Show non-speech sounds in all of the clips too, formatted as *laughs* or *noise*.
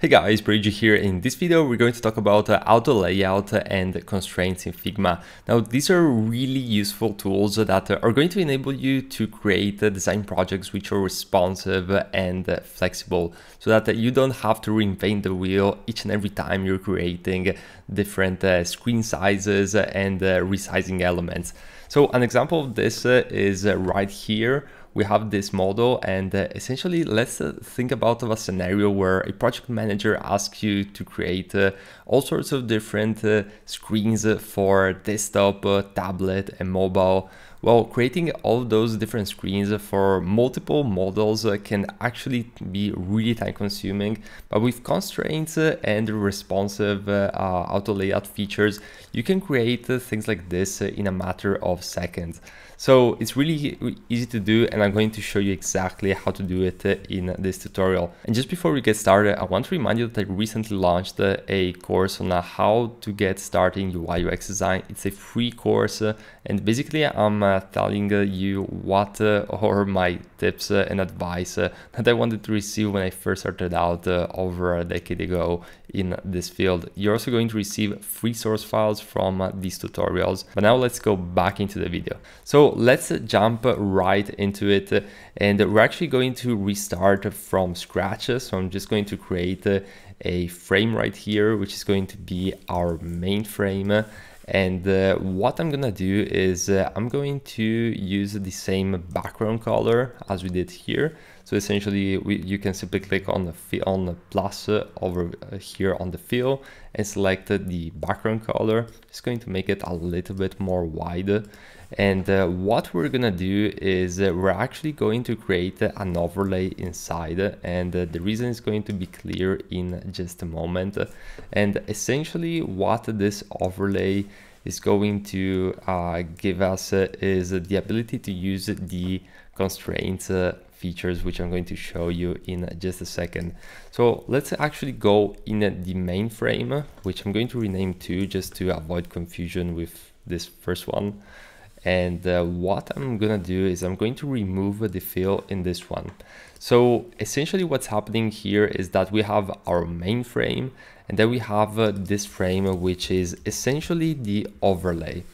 Hey guys, Bridge here. In this video, we're going to talk about uh, auto layout and constraints in Figma. Now, these are really useful tools that are going to enable you to create design projects which are responsive and flexible so that you don't have to reinvent the wheel each and every time you're creating different uh, screen sizes and uh, resizing elements. So an example of this uh, is uh, right here we have this model and uh, essentially let's uh, think about a scenario where a project manager asks you to create uh, all sorts of different uh, screens for desktop, uh, tablet and mobile. Well, creating all those different screens for multiple models uh, can actually be really time consuming, but with constraints uh, and responsive uh, uh, auto layout features, you can create things like this in a matter of seconds. So it's really easy to do and I'm going to show you exactly how to do it in this tutorial. And just before we get started, I want to remind you that I recently launched a course on how to get started in UI UX design. It's a free course and basically I'm uh, telling you what uh, are my tips and advice that I wanted to receive when I first started out over a decade ago in this field. You're also going to receive free source files from these tutorials. But now let's go back into the video. So let's jump right into it and we're actually going to restart from scratch. So I'm just going to create a frame right here, which is going to be our main frame. And uh, what I'm gonna do is uh, I'm going to use the same background color as we did here. So essentially we, you can simply click on the on the plus uh, over uh, here on the fill and select the background color. It's going to make it a little bit more wide and uh, what we're gonna do is uh, we're actually going to create an overlay inside and uh, the reason is going to be clear in just a moment. And essentially what this overlay is going to uh, give us uh, is the ability to use the constraints uh, features which I'm going to show you in just a second. So let's actually go in the main frame, which I'm going to rename to just to avoid confusion with this first one. And uh, what I'm gonna do is I'm going to remove the fill in this one. So essentially what's happening here is that we have our main frame and then we have uh, this frame which is essentially the overlay.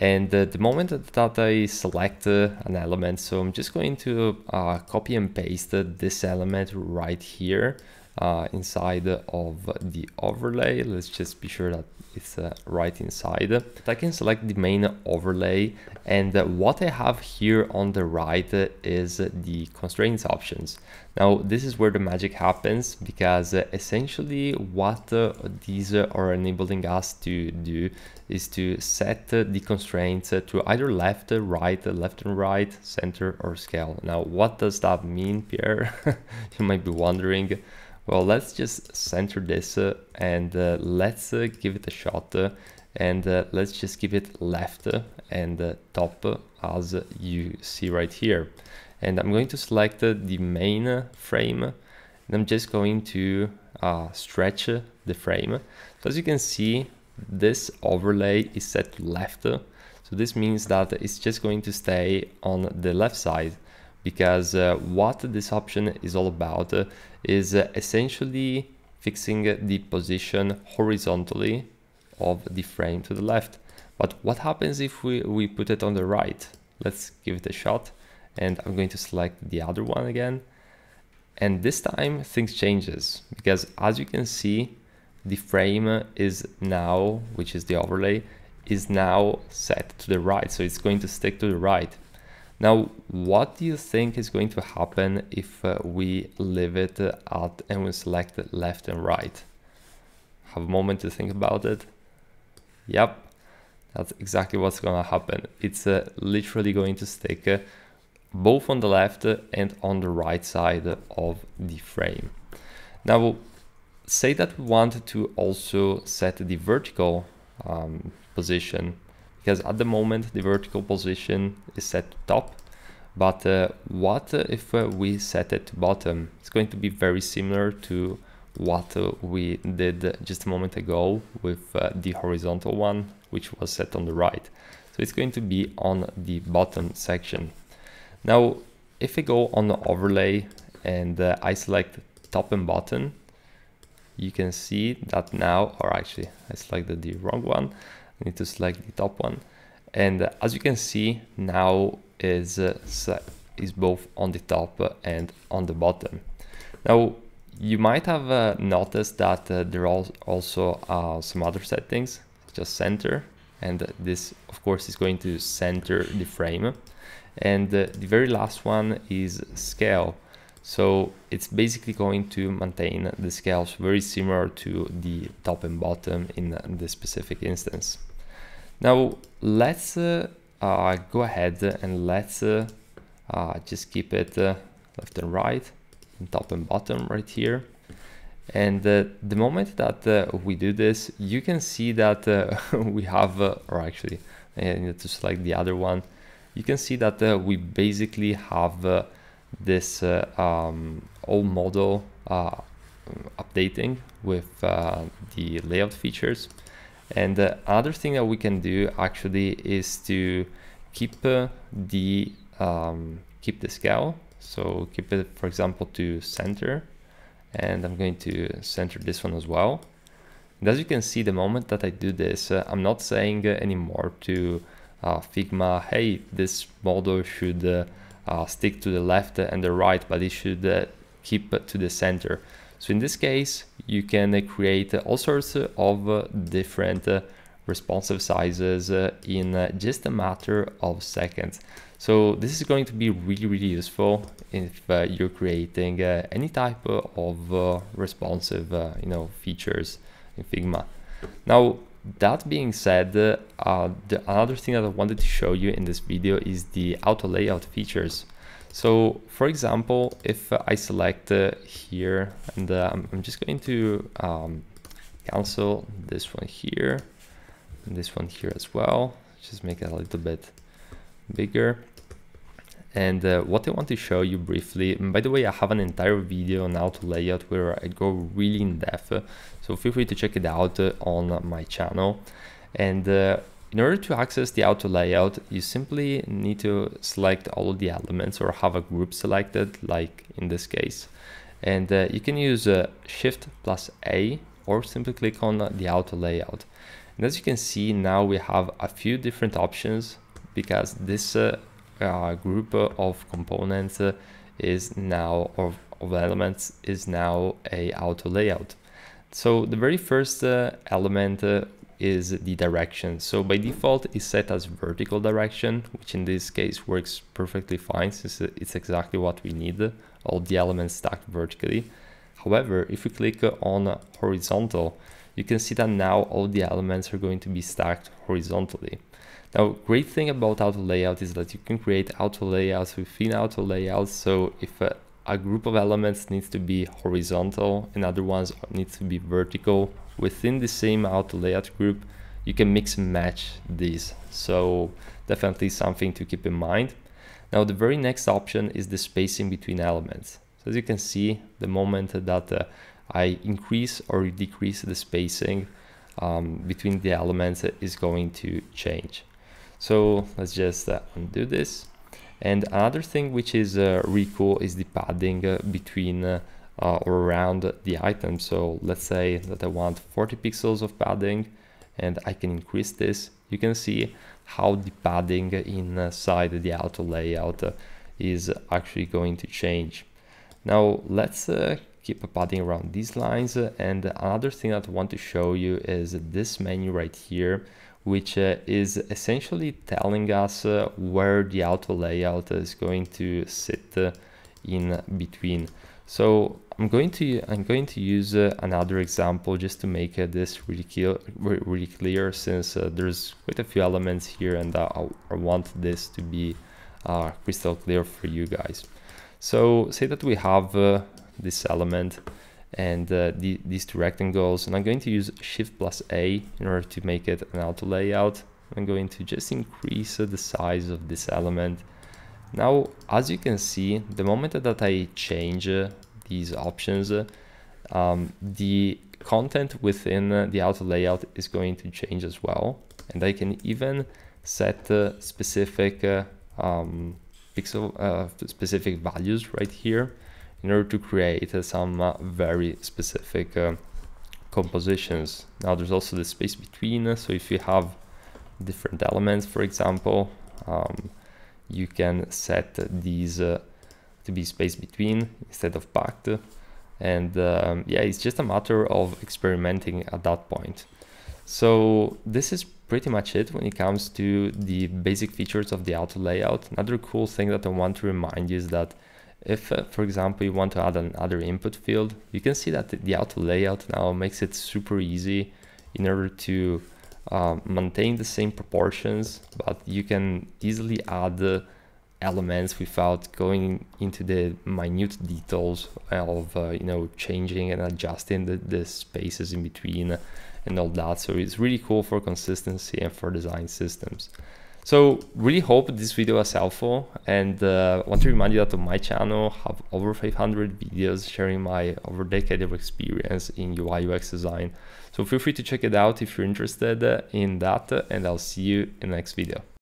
And uh, the moment that I select uh, an element, so I'm just going to uh, copy and paste this element right here uh, inside of the overlay. Let's just be sure that it's uh, right inside. I can select the main overlay and what I have here on the right is the constraints options. Now this is where the magic happens because essentially what uh, these are enabling us to do is to set the constraints to either left, right, left and right, center or scale. Now what does that mean Pierre? *laughs* you might be wondering. Well, let's just center this uh, and uh, let's uh, give it a shot uh, and uh, let's just give it left uh, and top as you see right here. And I'm going to select the main frame and I'm just going to stretch the frame. So as you can see, this overlay is set to left. So this means that it's just going to stay on the left side because uh, what this option is all about uh, is essentially fixing the position horizontally of the frame to the left. But what happens if we, we put it on the right? Let's give it a shot and I'm going to select the other one again. And this time things changes because as you can see, the frame is now, which is the overlay, is now set to the right. So it's going to stick to the right. Now, what do you think is going to happen if uh, we leave it at and we select left and right? Have a moment to think about it. Yep, that's exactly what's gonna happen. It's uh, literally going to stick uh, both on the left and on the right side of the frame. Now, say that we want to also set the vertical um, position because at the moment the vertical position is set to top but uh, what if uh, we set it to bottom it's going to be very similar to what uh, we did just a moment ago with uh, the horizontal one which was set on the right so it's going to be on the bottom section now if I go on the overlay and uh, I select top and bottom you can see that now, or actually I selected the wrong one. I need to select the top one. And as you can see, now is, uh, is both on the top and on the bottom. Now, you might have uh, noticed that uh, there are also uh, some other settings, just center, and this of course is going to center the frame. And uh, the very last one is scale. So it's basically going to maintain the scales very similar to the top and bottom in this specific instance. Now let's uh, uh, go ahead and let's uh, uh just keep it uh, left and right, and top and bottom right here. And uh, the moment that we do this, you can see that *laughs* we have, or actually I need to select the other one. You can see that we basically have this um, old model updating with the layout features. And uh, another thing that we can do actually is to keep uh, the um, keep the scale. So keep it, for example, to center. And I'm going to center this one as well. And as you can see, the moment that I do this, uh, I'm not saying anymore to Figma, hey, this model should uh, stick to the left and the right, but it should uh, keep to the center. So in this case, you can uh, create uh, all sorts uh, of uh, different uh, responsive sizes uh, in just a matter of seconds. So this is going to be really, really useful if you're creating any type of responsive, you know, features in Figma. Now, that being said, uh, the other thing that I wanted to show you in this video is the auto layout features. So for example, if I select uh, here and uh, I'm, just going to um, cancel this one here and this one here as well, just make it a little bit bigger. And uh, what I want to show you briefly, and by the way, I have an entire video on auto layout where I go really in depth. So feel free to check it out uh, on my channel. And uh, in order to access the auto layout, you simply need to select all of the elements or have a group selected, like in this case. And uh, you can use uh, Shift plus A or simply click on the auto layout. And as you can see, now we have a few different options because this uh, uh, group of components uh, is now, or of elements is now a auto layout. So the very first uh, element uh, is the direction. So by default it's set as vertical direction, which in this case works perfectly fine since it's exactly what we need, all the elements stacked vertically. However, if we click on horizontal, you can see that now all the elements are going to be stacked horizontally. Now, great thing about auto layout is that you can create auto layouts within auto layouts. So if a, a group of elements needs to be horizontal and other ones need to be vertical within the same auto layout group, you can mix and match these. So definitely something to keep in mind. Now the very next option is the spacing between elements. So as you can see, the moment that uh, I increase or decrease the spacing um, between the elements is going to change. So let's just uh, undo this. And another thing which is uh, really cool is the padding uh, between uh, or around the item. So let's say that I want 40 pixels of padding and I can increase this. You can see how the padding inside the auto layout is actually going to change. Now let's uh, keep padding around these lines. And another thing that I want to show you is this menu right here, which uh, is essentially telling us uh, where the auto layout is going to sit uh, in between. So I'm going to I'm going to use uh, another example just to make uh, this really clear, really clear since uh, there's quite a few elements here and I, I want this to be crystal clear for you guys. So say that we have this element and uh, the, these two rectangles and I'm going to use shift plus A in order to make it an auto layout. I'm going to just increase uh, the size of this element. Now, as you can see, the moment that I change uh, these options, uh, um, the content within uh, the auto layout is going to change as well. And I can even set uh, specific um, pixel specific values right here in order to create uh, some uh, very specific uh, compositions. Now there's also the space between. So if you have different elements, for example, um, you can set these uh, to be space between instead of packed. And um, yeah, it's just a matter of experimenting at that point. So this is pretty much it when it comes to the basic features of the auto layout. Another cool thing that I want to remind you is that if, uh, for example, you want to add another input field, you can see that the auto layout now makes it super easy in order to uh, maintain the same proportions, but you can easily add uh, elements without going into the minute details of, uh, you know, changing and adjusting the, the spaces in between and all that. So it's really cool for consistency and for design systems. So really hope this video was helpful and uh, want to remind you that on my channel I have over 500 videos sharing my over decade of experience in UI UX design. So feel free to check it out if you're interested in that and I'll see you in the next video.